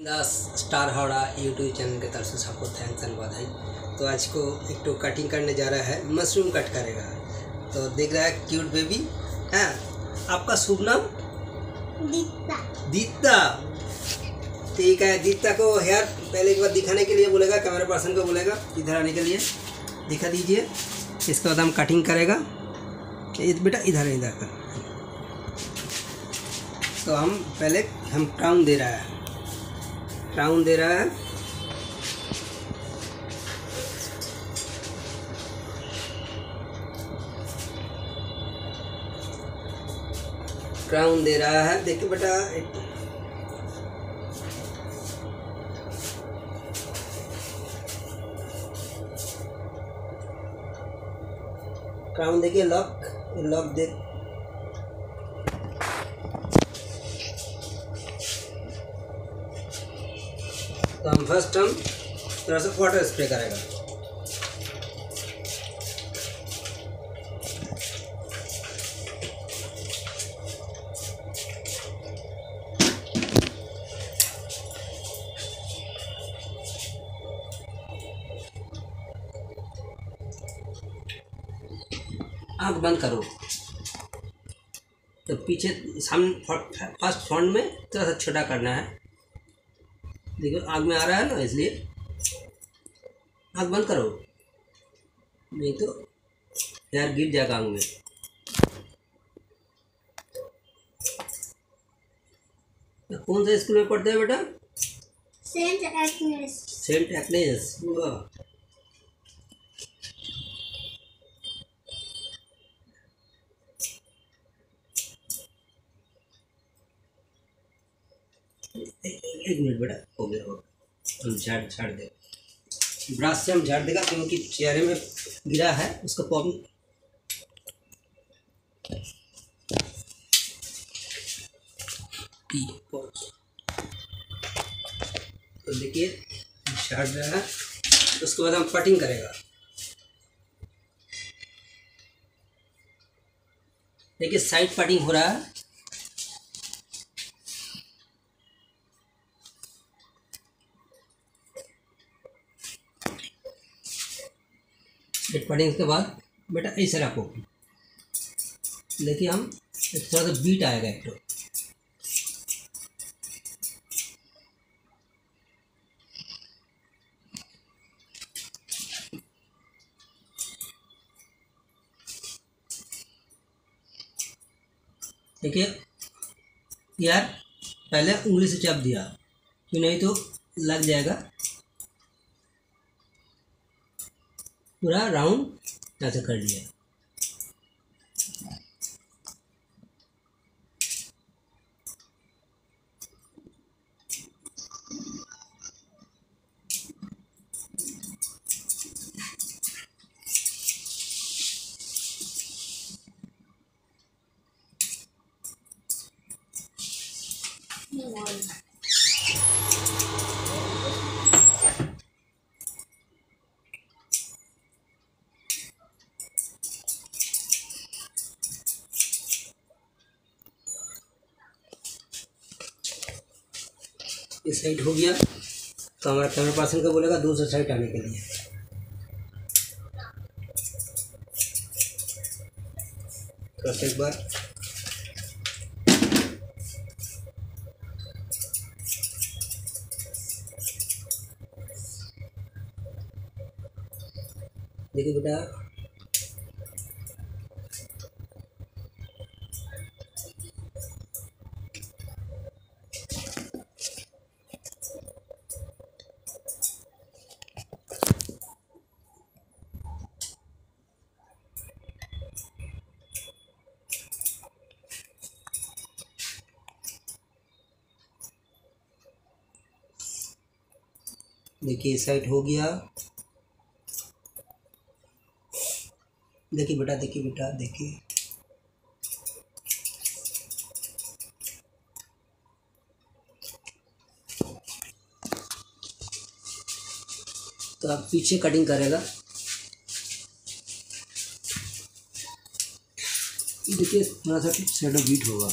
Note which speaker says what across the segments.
Speaker 1: Das star Howrah YouTube channel के तरफ़ से सबको थैंक्स एंड बधाई तो आज को एक तो कटिंग करने जा रहा है मशरूम कट करेगा। तो देख रहा है क्यूट बेबी हाँ आपका शुभ नाम?
Speaker 2: दीपा
Speaker 1: दीप्ता। ठीक है दीप्ता को हेयर पहले एक बार दिखाने के लिए बोलेगा कैमरा पर्सन को बोलेगा इधर आने के लिए। दिखा दीजिए इसके बाद हम कटिंग करेगा। बेटा इधर इधर। कर तो हम पहले हम क्राउन दे रहा है। क्राउन दे रहा है। क्राउन दे रहा है। देखिए बेटा क्राउन देखिए लॉक लॉक दे तो हम फ़र्स्ट हम थोड़ा सा वाटर स्प्रे करेगा। आँख बंद करो। तो पीछे सामने फ़र्स्ट फ्रंट में थोड़ा सा छोटा करना है। देखो आग में आ रहा है ना इसलिए। आग बंद करो। नहीं तो यार गिर जाएगा आग में। तो कौन सा स्कूल में पढ़ते हैं बेटा?
Speaker 2: सेंट एक्नेस
Speaker 1: सेंट एक्नेस वाह। एक मिनट बेटा, हो गया होगा हम झाड़ झाड़ दे। ब्रश से हम झाड़ देगा, क्योंकि चेहरे में गिरा है, उसका प्रॉब्लम तो देखिए, झाड़ रहा है, उसके बाद हम कटिंग करेगा। देखिए, साइड कटिंग हो रहा है। एक पढ़ेंगे उसके बाद बेटा ऐसे रखो देखिए हम एक थोड़ा सा बीट आएगा एक तो। देखिए, यार, पहले उंगली से चाप दिया कि नहीं तो लग जाएगा। पूरा राउंड ऐसे कर लिया। इस साइड हो गया। तो हमारा कैमरा पर्सन को बोलेगा, दूसरे साइड आने के लिए। थोड़ा एक बार। देखिए बेटा देखिए साइड हो गया। देखिए बेटा देखिए बेटा, देखिए। तो आप पीछे कटिंग करेगा। देखिए, थोड़ा सा शेडो बीट होगा।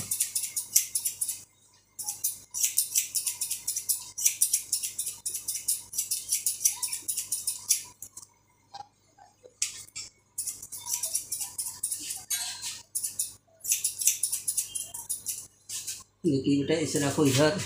Speaker 1: देखिए बेटा इसे रखो इधर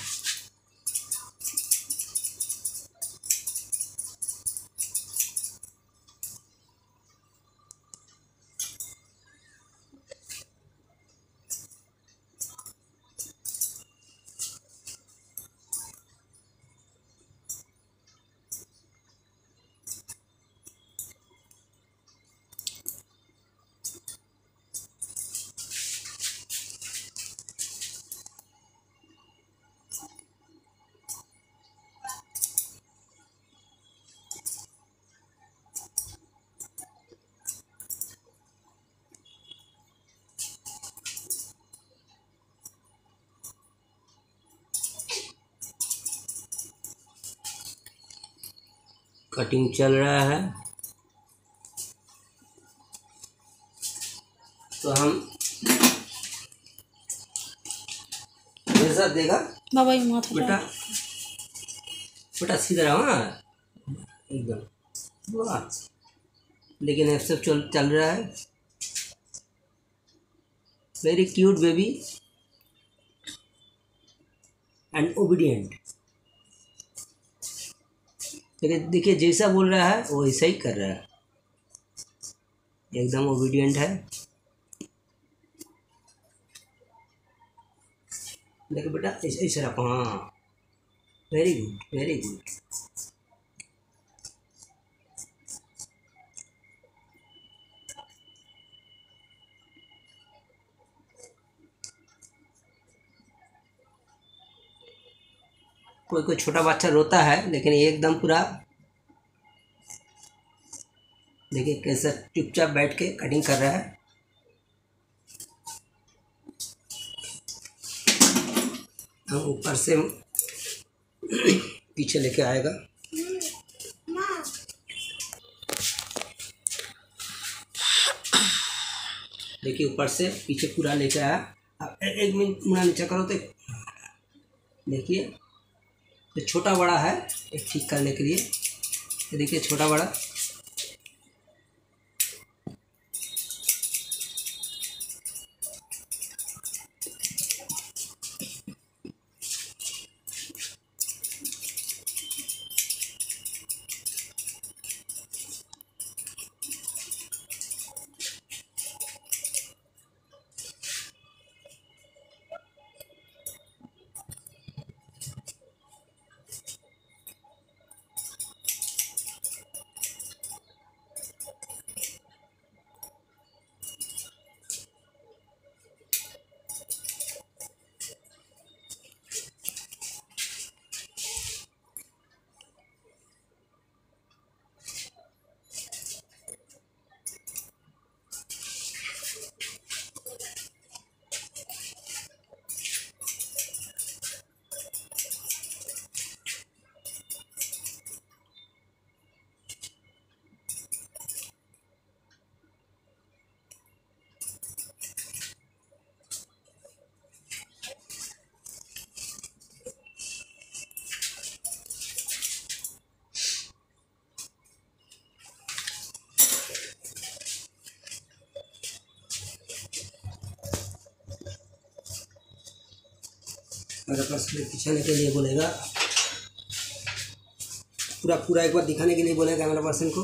Speaker 1: कटिंग चल रहा है। तो हम देगा
Speaker 3: बाबा माथा
Speaker 1: बेटा बेटा सीधा रहा हाँ एकदम। अच्छा। लेकिन ऐसे चल चल रहा है। Very cute baby and obedient लेकिन देखिए, जैसा बोल रहा है, वो ऐसा ही कर रहा है। एकदम ओबीडियंट है। देखो बेटा ऐसे रखो हाँ। वेरी गुड वेरी गुड कोई कोई छोटा बच्चा रोता है, लेकिन ये एकदम पूरा देखिए कैसे चुपचाप बैठ के कटिंग कर रहा है। हम ऊपर से पीछे लेके आएगा। देखिए ऊपर से पीछे पूरा लेके आया। अब एक मिनट मुड़ा नीचे करो तो देखिए। ये छोटा बड़ा है एक ठीक करने के लिए। देखिए छोटा बड़ा मेरे पास में खिंचाने के लिए बोलेगा। पूरा पूरा एक बार दिखाने के लिए बोलेगा कैमरा पर्सन को।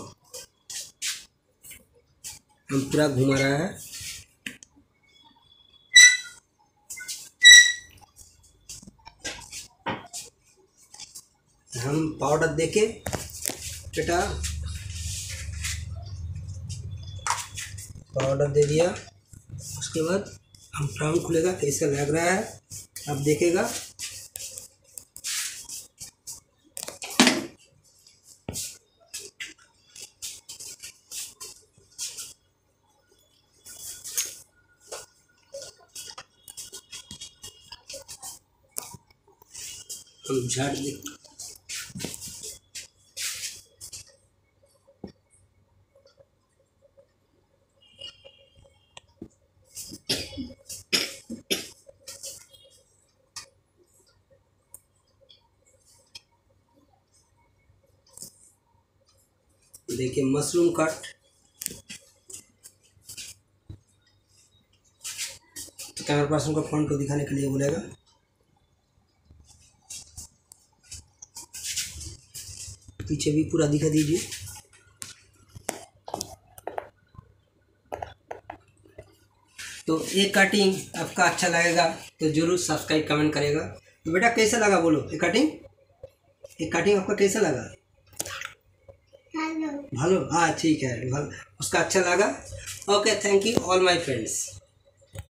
Speaker 1: हम पूरा घुमा रहा है। हम पाउडर देके बेटा पाउडर दे दिया। उसके बाद हम फ्राउन खुलेगा कैसा लग रहा है। अब देखेगा। हम झाड़ तो देखिए मशरूम कट। तो कैमरा पर्सन को फ्रंट को दिखाने के लिए बोलेगा। पीछे भी पूरा दिखा दीजिए। तो ये कटिंग आपका अच्छा लगेगा तो ज़रूर सब्सक्राइब कमेंट करेगा। तो बेटा कैसा लगा बोलो? ये कटिंग ये कटिंग आपका कैसा लगा? भलो हाँ ठीक है उसका अच्छा लगा। Okay thank you all my friends